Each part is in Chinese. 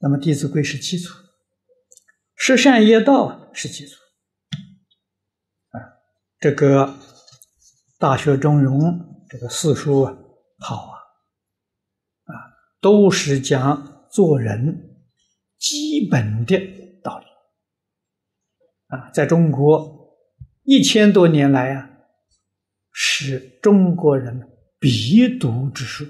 那么《弟子规》是基础，十善业道是基础。啊，这个《大学中庸》这个四书好啊，啊，都是讲做人基本的道理。啊，在中国一千多年来啊，是中国人必读之书。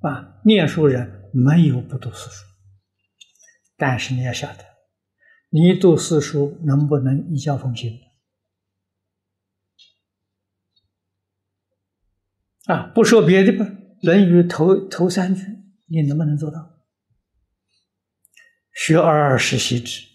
啊，念书人没有不读四书，但是你要晓得，你读四书能不能一教风行？啊，不说别的吧，《论语》头头三句，你能不能做到？学而时习之。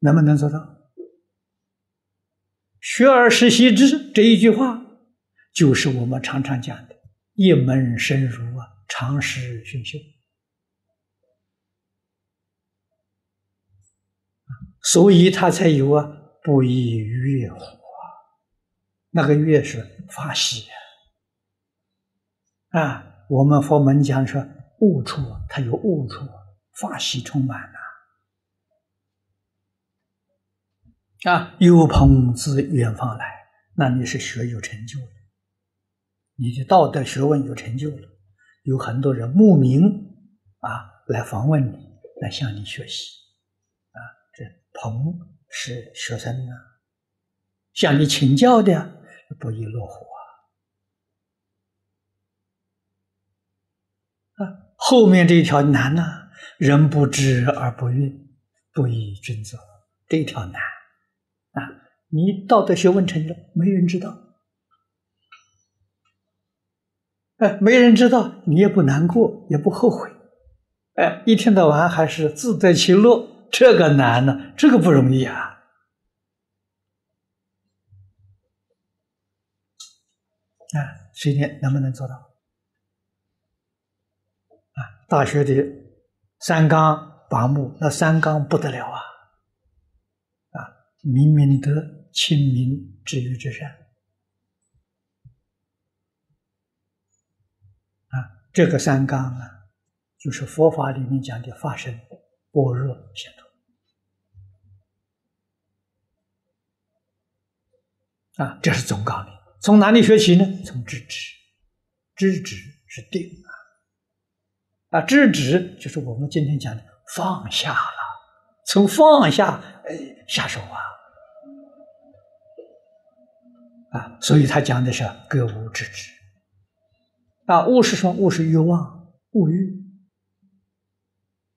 能不能做到？学而时习之这一句话，就是我们常常讲的“一门深入啊，常识熏修”。所以他才有啊“不亦乐乎”啊，那个乐是发喜啊。啊，我们佛门讲说悟处，他有悟处，发喜充满了。啊，有朋自远方来，那你是学有成就了，你的道德学问有成就了，有很多人慕名啊来访问你，来向你学习，啊，这朋是学生呢，向你请教的，不亦乐乎啊！啊，后面这一条难呐，人不知而不愠，不亦君子，这一条难。啊，你道德学问成了，没人知道，哎，没人知道，你也不难过，也不后悔，哎，一天到晚还是自得其乐，这个难呢，这个不容易啊。啊，谁念能不能做到？啊，大学的三纲八目，那三纲不得了啊。明明德，亲民，止于至善。啊，这个三纲啊，就是佛法里面讲的法身、般若、解脱。啊，这是总纲领。从哪里学习呢？从知止，知止是定啊。啊，知止就是我们今天讲的放下了。从放下，哎，下手啊。啊，所以他讲的是格物致知。啊，物是什么？物是欲望、物欲。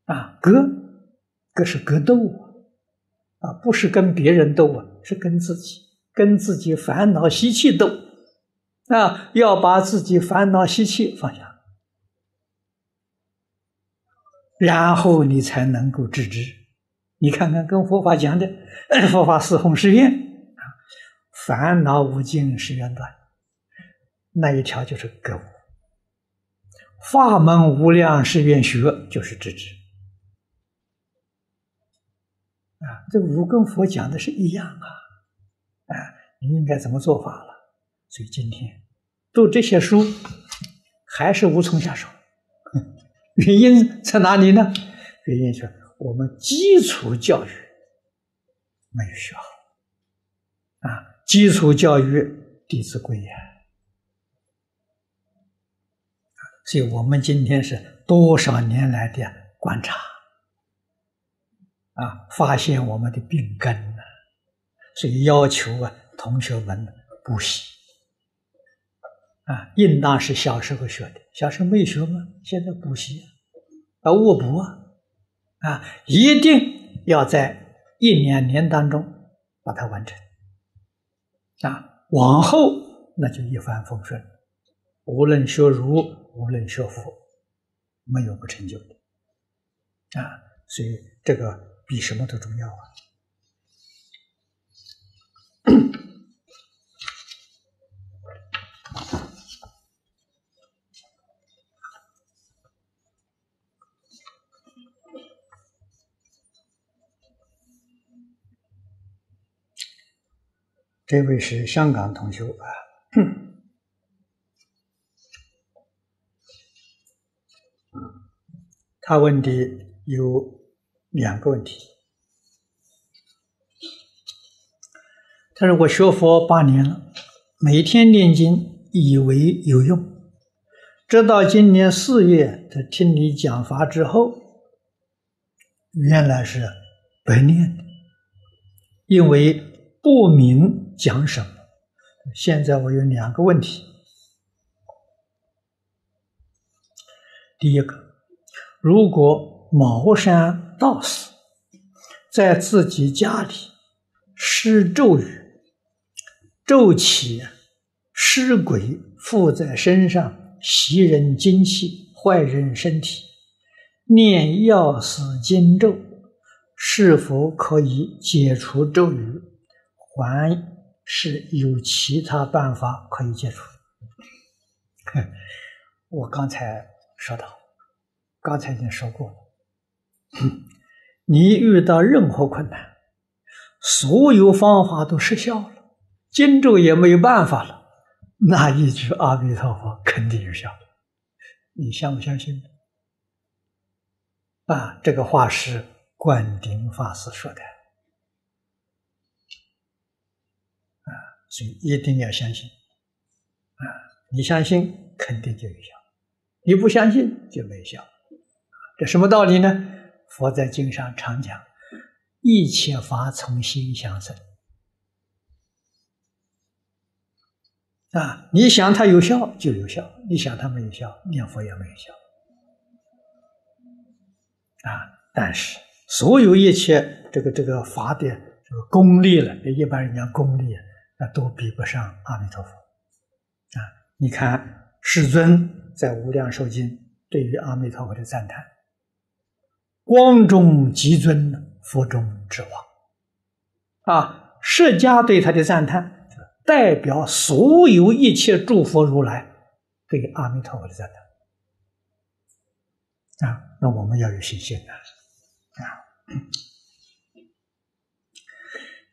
啊，格，格是格斗啊，不是跟别人斗啊，是跟自己，跟自己烦恼习气斗。啊，要把自己烦恼习气放下，然后你才能够致知。你看看，跟佛法讲的 佛法四弘誓愿啊。烦恼无尽是缘断，那一条就是格物；法门无量是愿学，就是知之。啊，这五跟佛讲的是一样啊！啊，你应该怎么做法了？所以今天读这些书，还是无从下手。原因在哪里呢？原因是我们基础教育没有学好啊。基础教育《弟子规》呀，所以我们今天是多少年来的观察啊，发现我们的病根呢，所以要求啊同学们补习啊，应当是小时候学的，小时候没学吗？现在补习啊，卧补啊，啊，一定要在一两年当中把它完成。啊，往后那就一帆风顺，无论学儒，无论学佛，没有不成就的。啊，所以这个比什么都重要啊。这位是香港同学啊，他问的有两个问题。他说：“我学佛八年了，每天念经以为有用，直到今年四月，他听你讲法之后，原来是白念的，因为不明讲什么。现在我有两个问题：第一个，如果茅山道士在自己家里施咒语。”咒起尸鬼附在身上，袭人精气，坏人身体。念药师经咒，是否可以解除咒语？还是有其他办法可以解除？我刚才说到，刚才已经说过了。你遇到任何困难，所有方法都失效了。经咒也没有办法了，那一句阿弥陀佛肯定有效，你相不相信？啊，这个话是灌顶法师说的，啊，所以一定要相信，啊，你相信肯定就有效，你不相信就没效，这什么道理呢？佛在经上常讲，一切法从心想生。啊！你想它有效就有效，你想它没有效，念佛也没有效。啊！但是所有一切这个这个法的这个功力了，一般人讲功力，那都比不上阿弥陀佛。啊！你看世尊在《无量寿经》对于阿弥陀佛的赞叹：“光中极尊，佛中之王。”啊！释迦对他的赞叹。代表所有一切诸佛如来对阿弥陀佛的赞叹啊，那我们要有信心啊！啊，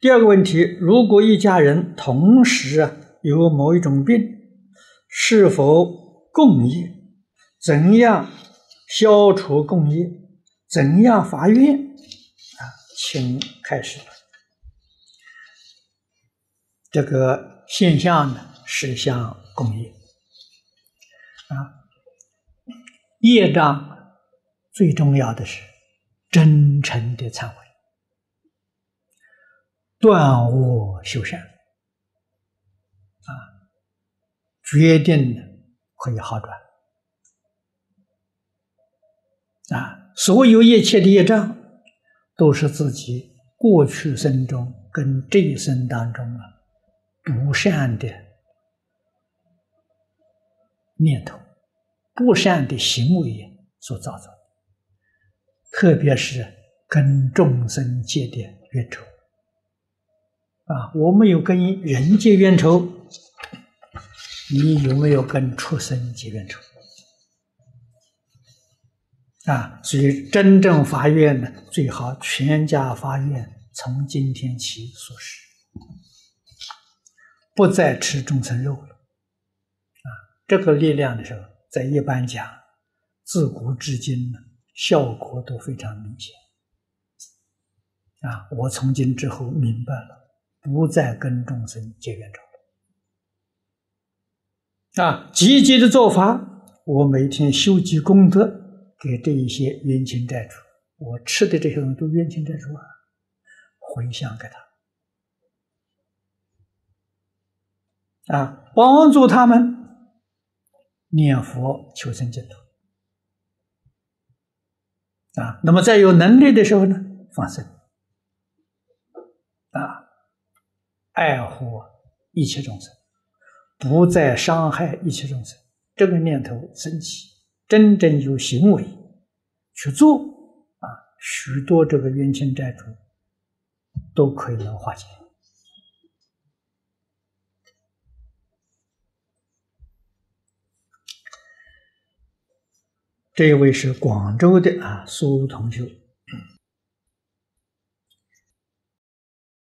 第二个问题，如果一家人同时啊有某一种病，是否共业？怎样消除共业？怎样发愿？啊，请开始。这个现象呢，是像共业啊，业障最重要的是真诚的忏悔，断恶修善。啊，决定可以好转。啊，所有一切的业障都是自己过去生中跟这一生当中啊。不善的念头、不善的行为所造成，特别是跟众生结的冤仇。啊！我没有跟人结冤仇，你有没有跟畜生结冤仇啊？所以真正发愿呢，最好全家发愿，从今天起素食。不再吃众生肉了，啊，这个力量的时候，在一般讲，自古至今呢，效果都非常明显。啊，我从今之后明白了，不再跟众生结冤仇。啊，积极的做法，我每天修积功德，给这一些冤亲债主，我吃的这些东西都冤亲债主啊，回向给他。啊，帮助他们念佛求生净土。啊，那么在有能力的时候呢，放生。啊，爱护一切众生，不再伤害一切众生。这个念头升起，真正有行为去做，啊，许多这个冤亲债主都可以能化解。这位是广州的啊，苏同学。